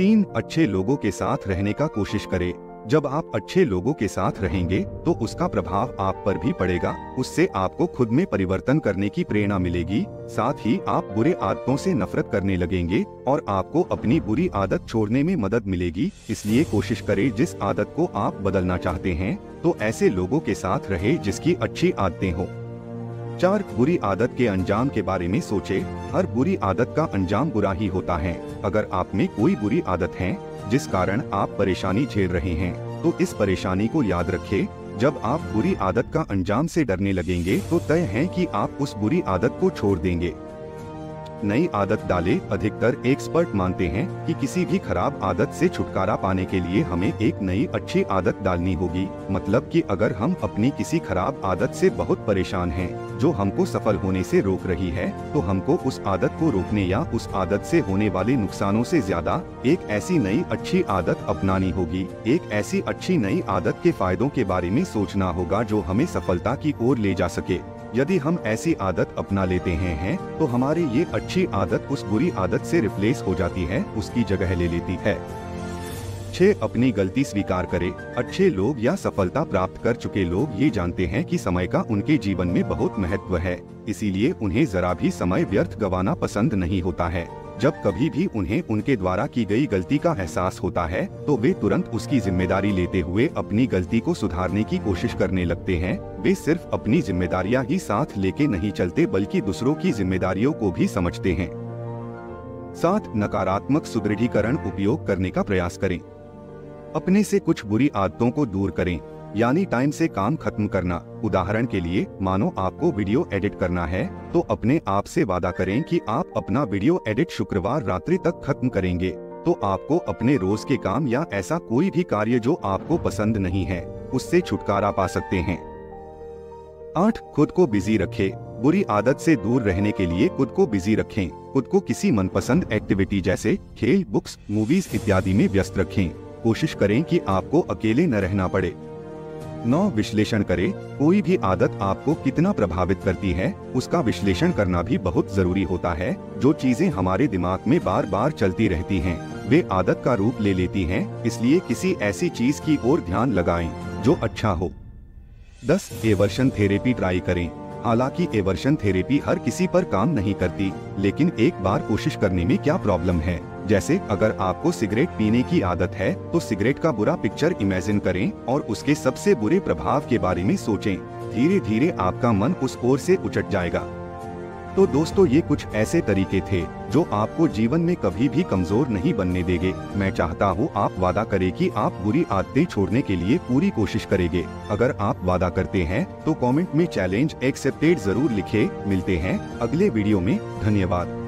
तीन अच्छे लोगों के साथ रहने का कोशिश करें। जब आप अच्छे लोगों के साथ रहेंगे तो उसका प्रभाव आप पर भी पड़ेगा। उससे आपको खुद में परिवर्तन करने की प्रेरणा मिलेगी। साथ ही आप बुरे आदतों से नफरत करने लगेंगे और आपको अपनी बुरी आदत छोड़ने में मदद मिलेगी। इसलिए कोशिश करें, जिस आदत को आप बदलना चाहते हैं तो ऐसे लोगों के साथ रहे जिसकी अच्छी आदतें हों। चार बुरी आदत के अंजाम के बारे में सोचे, हर बुरी आदत का अंजाम बुरा ही होता है। अगर आप में कोई बुरी आदत है, जिस कारण आप परेशानी झेल रहे हैं तो इस परेशानी को याद रखे। जब आप बुरी आदत का अंजाम से डरने लगेंगे तो तय है कि आप उस बुरी आदत को छोड़ देंगे। नई आदत डाले। अधिकतर एक्सपर्ट मानते हैं कि किसी भी खराब आदत से छुटकारा पाने के लिए हमें एक नई अच्छी आदत डालनी होगी। मतलब कि अगर हम अपनी किसी खराब आदत से बहुत परेशान हैं, जो हमको सफल होने से रोक रही है तो हमको उस आदत को रोकने या उस आदत से होने वाले नुकसानों से ज़्यादा एक ऐसी नई अच्छी आदत अपनानी होगी। एक ऐसी अच्छी नई आदत के फायदों के बारे में सोचना होगा जो हमें सफलता की ओर ले जा सके। यदि हम ऐसी आदत अपना लेते हैं हैं तो हमारी ये अच्छी आदत उस बुरी आदत से रिप्लेस हो जाती है, उसकी जगह ले लेती है। छह अपनी गलती स्वीकार करें। अच्छे लोग या सफलता प्राप्त कर चुके लोग ये जानते हैं कि समय का उनके जीवन में बहुत महत्व है, इसीलिए उन्हें जरा भी समय व्यर्थ गवाना पसंद नहीं होता है। जब कभी भी उन्हें उनके द्वारा की गई गलती का एहसास होता है तो वे तुरंत उसकी ज़िम्मेदारी लेते हुए अपनी गलती को सुधारने की कोशिश करने लगते हैं। वे सिर्फ़ अपनी जिम्मेदारियाँ ही साथ लेके नहीं चलते, बल्कि दूसरों की जिम्मेदारियों को भी समझते हैं। साथ, नकारात्मक सुदृढ़ीकरण उपयोग करने का प्रयास करें। अपने से कुछ बुरी आदतों को दूर करें। यानी टाइम से काम खत्म करना। उदाहरण के लिए, मानो आपको वीडियो एडिट करना है तो अपने आप से वादा करें कि आप अपना वीडियो एडिट शुक्रवार रात्रि तक खत्म करेंगे। तो आपको अपने रोज के काम या ऐसा कोई भी कार्य जो आपको पसंद नहीं है, उससे छुटकारा पा सकते हैं। आठ, खुद को बिज़ी रखें। बुरी आदत से दूर रहने के लिए खुद को बिज़ी रखें। खुद को किसी मनपसंद एक्टिविटी जैसे खेल बुक्स मूवीज़ इत्यादि में व्यस्त रखें। कोशिश करें कि आपको अकेले न रहना पड़े। नौ विश्लेषण करें कोई भी आदत आपको कितना प्रभावित करती है उसका विश्लेषण करना भी बहुत ज़रूरी होता है जो चीज़ें हमारे दिमाग में बार बार चलती रहती हैं, वे आदत का रूप ले लेती हैं, इसलिए किसी ऐसी चीज़ की ओर ध्यान लगाएँ जो अच्छा हो। दस एवर्शन थेरेपी ट्राई करें। हालाँकि एवर्शन थेरेपी हर किसी पर काम नहीं करती लेकिन एक बार कोशिश करने में क्या प्रॉब्लम है? जैसे अगर आपको सिगरेट पीने की आदत है तो सिगरेट का बुरा पिक्चर इमेजिन करें और उसके सबसे बुरे प्रभाव के बारे में सोचें। धीरे धीरे आपका मन उस ओर से उचट जाएगा। तो दोस्तों, ये कुछ ऐसे तरीके थे, जो आपको जीवन में कभी भी कमज़ोर नहीं बनने देंगे। मैं चाहता हूँ आप वादा करें कि आप बुरी आदतें छोड़ने के लिए पूरी कोशिश करेंगे। अगर आप वादा करते हैं तो कमेंट में चैलेंज एक्सेप्टेड ज़रूर लिखे। मिलते हैं अगले वीडियो में। धन्यवाद।